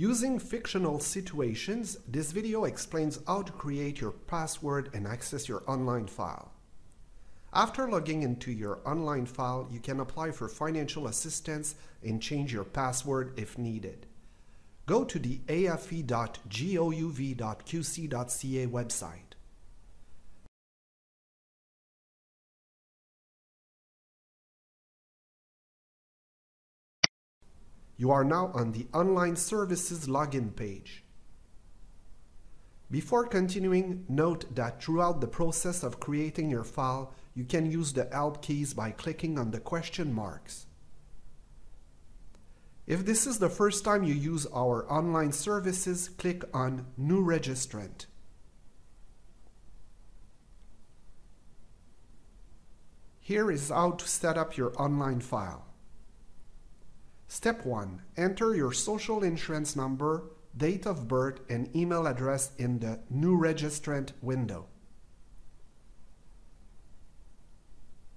Using fictional situations, this video explains how to create your password and access your online file. After logging into your online file, you can apply for financial assistance and change your password if needed. Go to the afe.gouv.qc.ca website. You are now on the Online Services login page. Before continuing, note that throughout the process of creating your file, you can use the Help keys by clicking on the question marks. If this is the first time you use our online services, click on New Registrant. Here is how to set up your online file. Step 1. Enter your social insurance number, date of birth, and email address in the New Registrant window.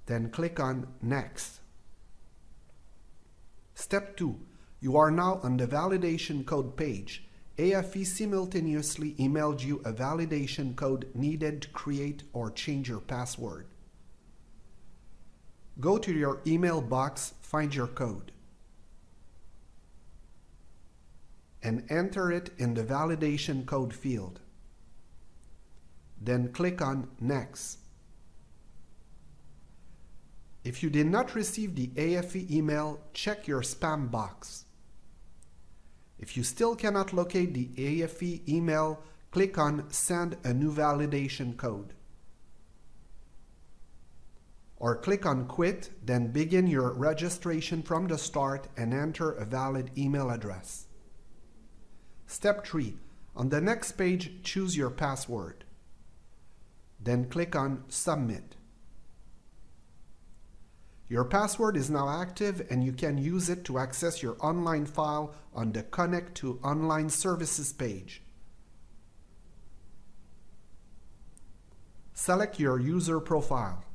Then click on Next. Step 2. You are now on the validation code page. AFE simultaneously emailed you a validation code needed to create or change your password. Go to your email box, find your code. And enter it in the validation code field. Then click on Next. If you did not receive the AFE email, check your spam box. If you still cannot locate the AFE email, click on Send a new validation code. Or click on Quit, then begin your registration from the start and enter a valid email address. Step 3. On the next page, choose your password. Then click on Submit. Your password is now active and you can use it to access your online file on the Connect to Online Services page. Select your user profile.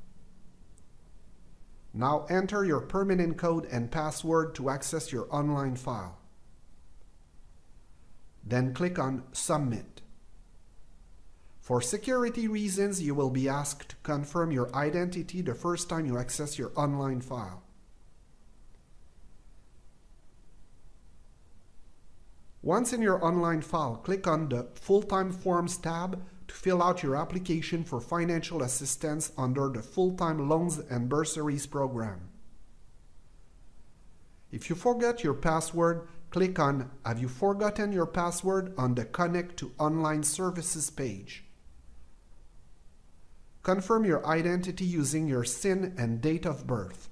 Now enter your permanent code and password to access your online file. Then click on Submit. For security reasons, you will be asked to confirm your identity the first time you access your online file. Once in your online file, click on the Full-Time Forms tab to fill out your application for financial assistance under the Full-Time Loans and Bursaries program. If you forget your password, click on Have you forgotten your password on the Connect to Online Services page. Confirm your identity using your SIN and date of birth.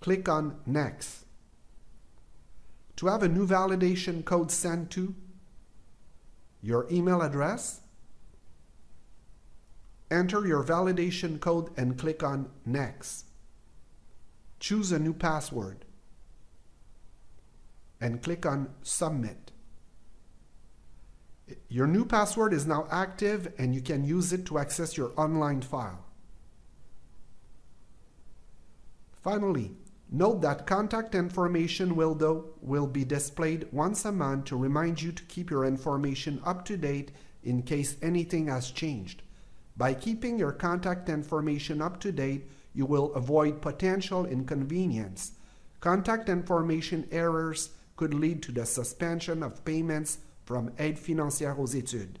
Click on Next. To have a new validation code sent to your email address, enter your validation code and click on Next. Choose a new password and click on Submit. Your new password is now active and you can use it to access your online file. Finally, note that contact information window will be displayed once a month to remind you to keep your information up to date in case anything has changed. By keeping your contact information up to date, you will avoid potential inconvenience. Contact information errors could lead to the suspension of payments from Aide financière aux études.